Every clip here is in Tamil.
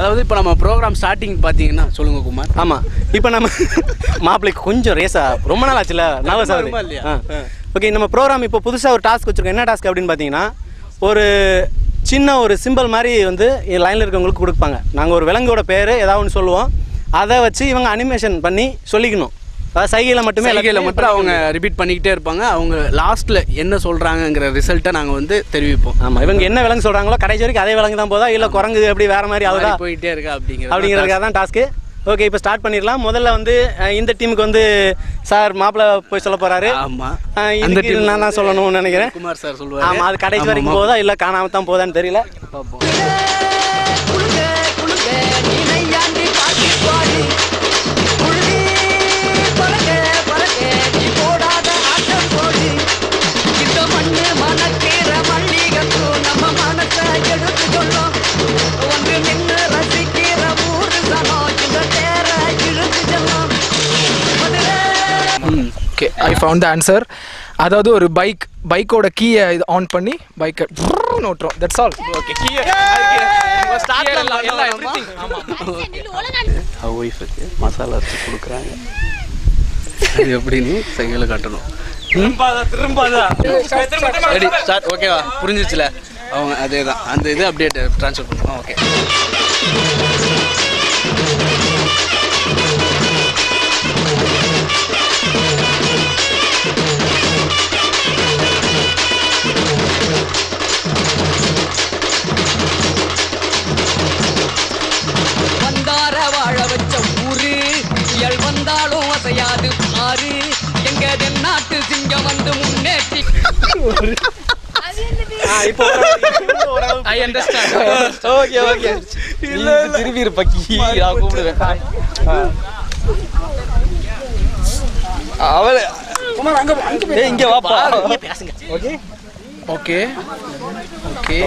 அதாவது இப்போ நம்ம ப்ரோக்ராம் ஸ்டார்டிங் பார்த்தீங்கன்னா சொல்லுங்க குமார். ஆமாம் இப்போ நம்ம மாப்பிள்ளைக்கு கொஞ்சம் ரேஸா ரொம்ப நாள் ஆச்சுல? நர்வஸ் ஆகுது இல்லையா? ஓகே நம்ம ப்ரோக்ராம் இப்போ புதுசாக ஒரு டாஸ்க் வச்சுருக்கோம். என்ன டாஸ்க் அப்படின்னு பார்த்தீங்கன்னா ஒரு சின்ன ஒரு சிம்பிள் மாதிரி வந்து லைனில் இருக்கவங்களுக்கு கொடுப்பாங்க. நாங்கள் ஒரு விலங்கோட பேர் ஏதாவது ஒன்று சொல்லுவோம். அதை வச்சு இவங்க அனிமேஷன் பண்ணி சொல்லிக்கணும். சைகையில் மட்டுமே சைகையில் மட்டும் அவங்க ரிப்பீட் பண்ணிக்கிட்டே இருப்பாங்க. அவங்க லாஸ்ட்டில் என்ன சொல்கிறாங்கங்கிற ரிசல்ட்டை நாங்கள் வந்து தெரிவிப்போம். ஆமாம் இவங்க என்ன விலங்கு சொல்கிறாங்களோ கடைசி வரைக்கும் அதே விலங்கு தான் போதா? இல்லை குரங்கு எப்படி வேறு மாதிரி மாறி போயிட்டே இருக்கா அப்படிங்கிற அப்படிங்கிறதுக்காக தான் டாஸ்க்கு ஓகே இப்போ ஸ்டார்ட் பண்ணிடலாம். முதல்ல வந்து இந்த டீமுக்கு வந்து சார் மாப்பிள்ளை போய் சொல்ல போறாரு. ஆமா. இதுக்கு team நான் தான் சொல்லணும்னு நினைக்கிறேன். குமார் சார் சொல்லுவாரு. ஆமா அது கடைசி வரைக்கும். போதா? இல்லை காணாம தான் போதான்னு தெரியல. Okay I found the answer அதாவது ஒரு பைக் பைக்கோட கீயை இது ஆன் பண்ணி பைக்கை ஓட்டுறோம் தட்ஸ் ஆல் ஓகே அவ ஒய்ஃபுக்கு மசாலா அரைச்சி கொடுக்குறாங்க அது எப்படின்னு சைகையில் காட்டணும் ரெடி ஸ்டார்ட் ஓகேவா புரிஞ்சிச்சுல அவங்க அதே தான் அந்த இது அப்படியே ட்ரான்ஸ்ஃபர் பண்ணுவோம் ஓகே இப்போ ஐ அண்டர்ஸ்டாண்ட் ஓகே ஓகே இல்ல திரும்பி இருப்பக்கி நான் கூப்பிடுவேன். அவளே. ஏய் இங்க வாப்பா. Okay okay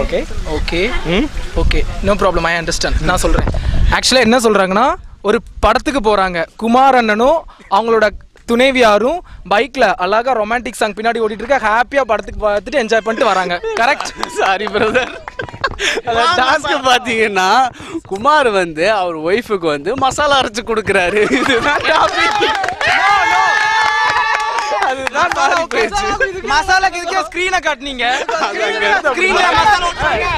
okay. ஓகே ம்? Okay no problem I understand நான் சொல்கிறேன் ஆக்சுவலாக என்ன சொல்கிறாங்கன்னா ஒரு படத்துக்கு போகிறாங்க குமார் அண்ணனும் அவங்களோட துணைவியாரும் பைக்கில் அழகா ரொமான்டிக் சாங் பின்னாடி ஓடிட்டு இருக்க ஹாப்பியாக படத்துக்கு பார்த்துட்டு என்ஜாய் பண்ணிட்டு வராங்க. கரெக்ட் சாரி பிரதர் டாஸ்க் பார்த்தீங்கன்னா குமார் வந்து அவர் ஒய்ஃபுக்கு வந்து மசாலா அரைச்சு கொடுக்குறாரு. இதுதான் அதுதான் மசாலாக்கு இதுக்கே ஸ்க்ரீனை காட்டினீங்க. மசாலா